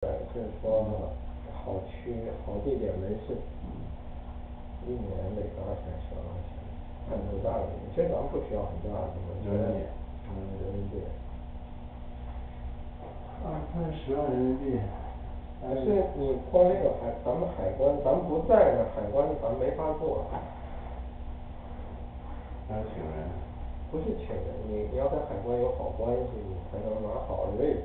就是说好区好地点没事。一年得多少钱十万块钱，看多大的，其实咱们不需要很大的人民币嗯人民币二三十万人民币但是你光这个海咱们海关咱们不在那海关咱们没法做要请人不是请人，你你要在海关有好关系，你才能拿好的位置。